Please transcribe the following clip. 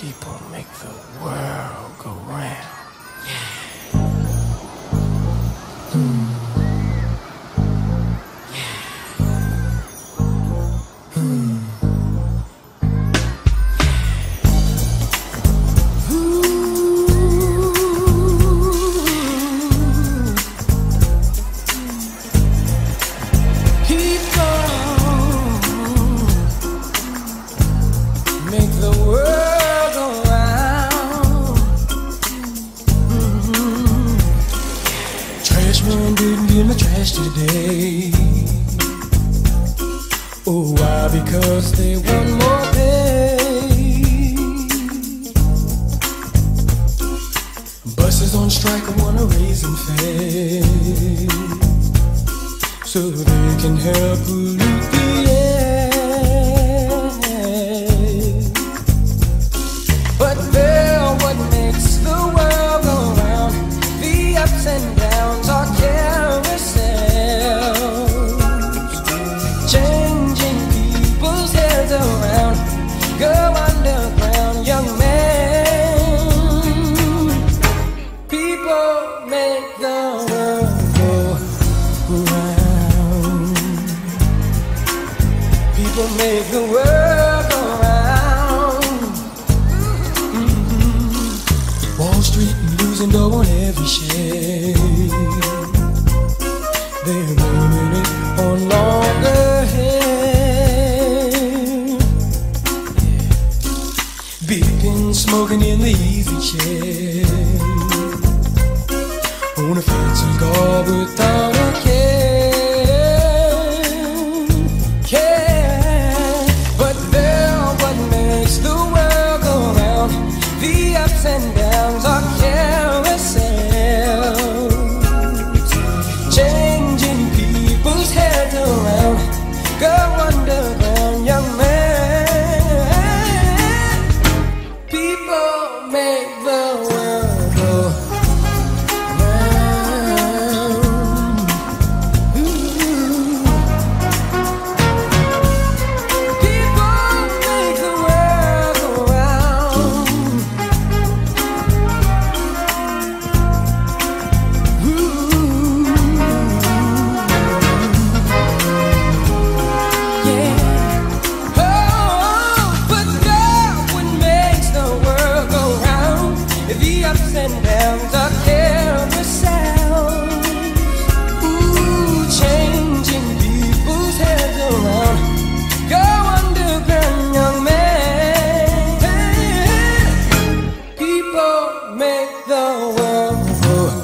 People make the world go round. People today. Oh, why? Because they want more pay. Buses on strike wanna raise and fare so they can help pollute the air. But make the world go round. People make the world go round. Mhm. Wall Street losing dough on every share. They're blaming it on longer hair. Beeping, smoking in the All without world